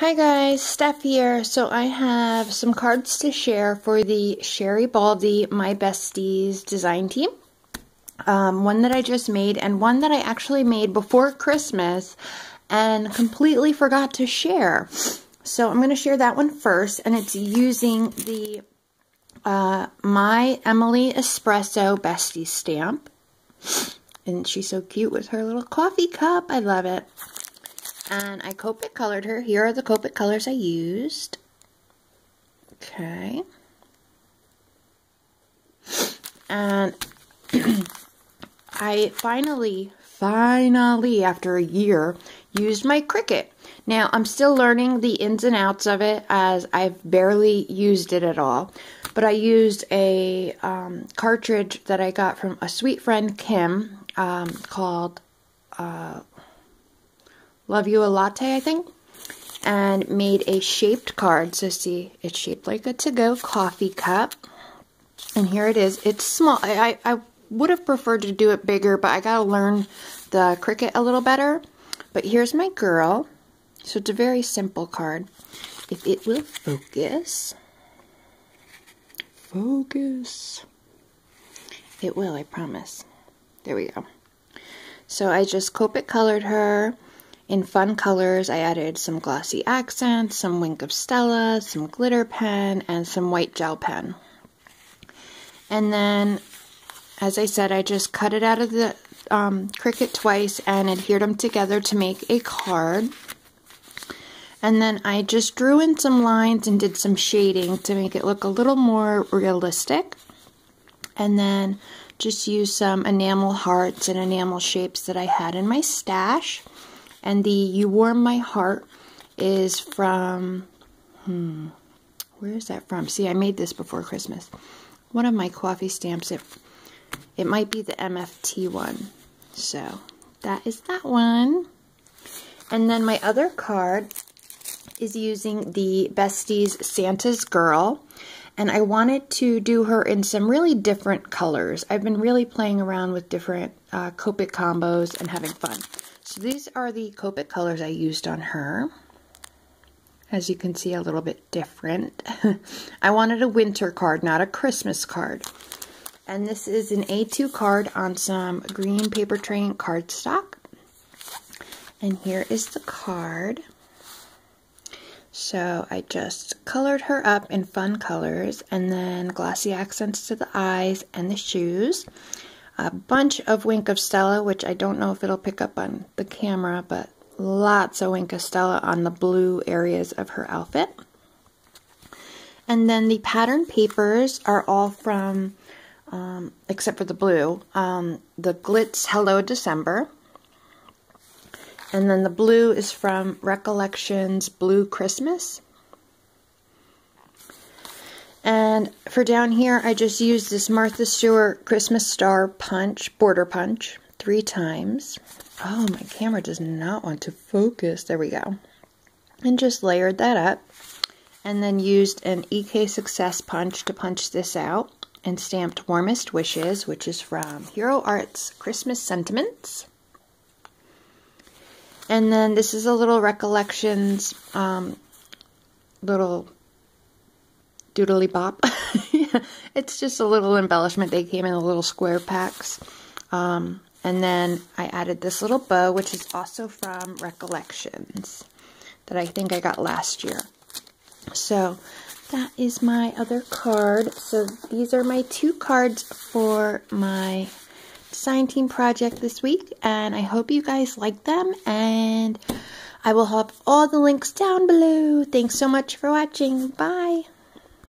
Hi guys, Steph here. So I have some cards to share for the Sherri Baldy My Besties design team. Um, one that I just made and one that I actually made before Christmas and completely forgot to share. So I'm going to share that one first and it's using the uh, My Emily Espresso Bestie stamp. And she's so cute with her little coffee cup. I love it and I Copic colored her. Here are the Copic colors I used. Okay. And I finally, finally, after a year, used my Cricut. Now, I'm still learning the ins and outs of it as I've barely used it at all. But I used a um, cartridge that I got from a sweet friend, Kim, um, called uh, Love You a Latte, I think, and made a shaped card. So see, it's shaped like a to-go coffee cup. And here it is. It's small. I, I, I would have preferred to do it bigger, but I got to learn the Cricut a little better. But here's my girl. So it's a very simple card. If it will focus. Focus. It will, I promise. There we go. So I just Copic colored her. In fun colors, I added some glossy accents, some Wink of Stella, some glitter pen, and some white gel pen. And then, as I said, I just cut it out of the um, Cricut twice and adhered them together to make a card. And then I just drew in some lines and did some shading to make it look a little more realistic. And then just used some enamel hearts and enamel shapes that I had in my stash. And the You Warm My Heart is from, hmm, where is that from? See, I made this before Christmas. One of my coffee stamps. It, it might be the MFT one. So, that is that one. And then my other card is using the Besties Santa's Girl. And I wanted to do her in some really different colors. I've been really playing around with different uh, Copic combos and having fun. So these are the Copic colors I used on her. As you can see, a little bit different. I wanted a winter card, not a Christmas card. And this is an A2 card on some green paper train cardstock. And here is the card. So I just colored her up in fun colors and then glossy accents to the eyes and the shoes a bunch of Wink of Stella, which I don't know if it'll pick up on the camera, but lots of Wink of Stella on the blue areas of her outfit. And then the pattern papers are all from, um, except for the blue, um, the Glitz Hello December. And then the blue is from Recollections Blue Christmas. And for down here, I just used this Martha Stewart Christmas Star Punch, Border Punch, three times. Oh, my camera does not want to focus. There we go. And just layered that up. And then used an EK Success Punch to punch this out. And stamped Warmest Wishes, which is from Hero Arts Christmas Sentiments. And then this is a little Recollections um, little doodly bop. it's just a little embellishment. They came in the little square packs. Um, and then I added this little bow, which is also from Recollections that I think I got last year. So that is my other card. So these are my two cards for my design team project this week. And I hope you guys like them. And I will have all the links down below. Thanks so much for watching. Bye.